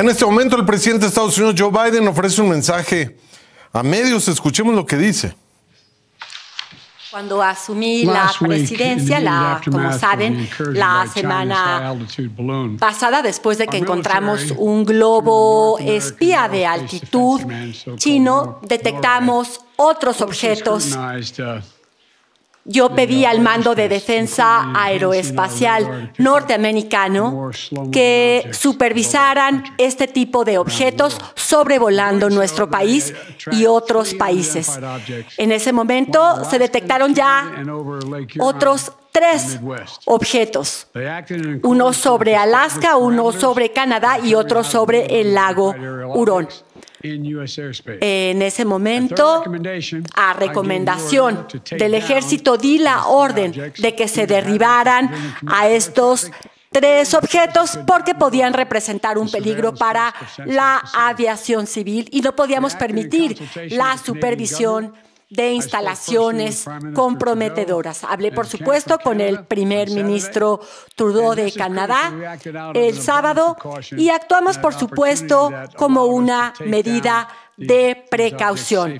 En este momento el presidente de Estados Unidos, Joe Biden, ofrece un mensaje a medios. Escuchemos lo que dice. Cuando asumí la presidencia, la, como saben, la semana pasada, después de que encontramos un globo espía de altitud chino, detectamos otros objetos yo pedí al mando de defensa aeroespacial norteamericano que supervisaran este tipo de objetos sobrevolando nuestro país y otros países. En ese momento se detectaron ya otros tres objetos, uno sobre Alaska, uno sobre Canadá y otro sobre el lago Hurón. En ese momento, a recomendación del ejército, di la orden de que se derribaran a estos tres objetos porque podían representar un peligro para la aviación civil y no podíamos permitir la supervisión de instalaciones comprometedoras. Hablé, por supuesto, con el primer ministro Trudeau de Canadá el sábado y actuamos, por supuesto, como una medida de precaución.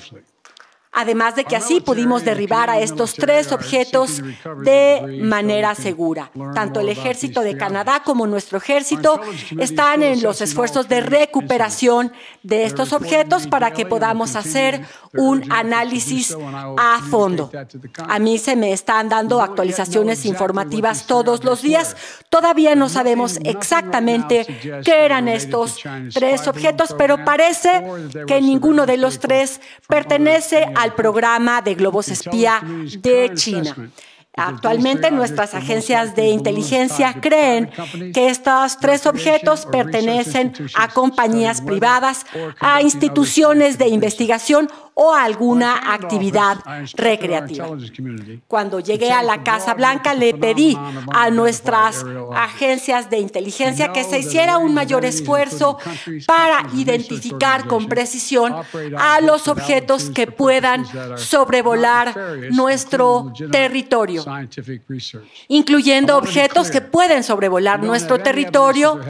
Además de que así pudimos derribar a estos tres objetos de manera segura. Tanto el ejército de Canadá como nuestro ejército están en los esfuerzos de recuperación de estos objetos para que podamos hacer un análisis a fondo. A mí se me están dando actualizaciones informativas todos los días. Todavía no sabemos exactamente qué eran estos tres objetos, pero parece que ninguno de los tres pertenece a al programa de globos espía de China. Actualmente nuestras agencias de inteligencia creen que estos tres objetos pertenecen a compañías privadas, a instituciones de investigación o alguna actividad recreativa. Cuando llegué a la Casa Blanca le pedí a nuestras agencias de inteligencia que se hiciera un mayor esfuerzo para identificar con precisión a los objetos que puedan sobrevolar nuestro territorio, incluyendo objetos que pueden sobrevolar nuestro territorio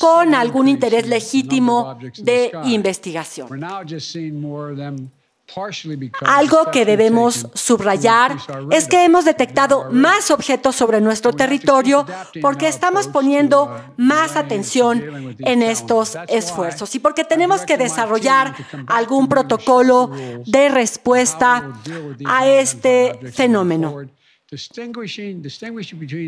con algún interés legítimo de investigación. Algo que debemos subrayar es que hemos detectado más objetos sobre nuestro territorio porque estamos poniendo más atención en estos esfuerzos. Y porque tenemos que desarrollar algún protocolo de respuesta a este fenómeno.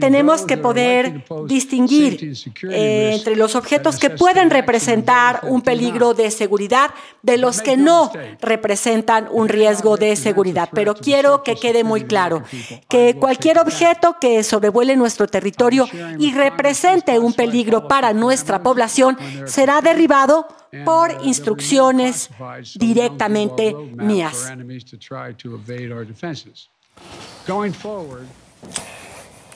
Tenemos que poder distinguir eh, entre los objetos que pueden representar un peligro de seguridad de los que no representan un riesgo de seguridad. Pero quiero que quede muy claro que cualquier objeto que sobrevuele nuestro territorio y represente un peligro para nuestra población será derribado por instrucciones directamente mías.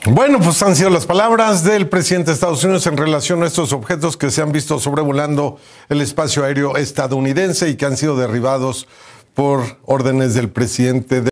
Bueno, pues han sido las palabras del presidente de Estados Unidos en relación a estos objetos que se han visto sobrevolando el espacio aéreo estadounidense y que han sido derribados por órdenes del presidente de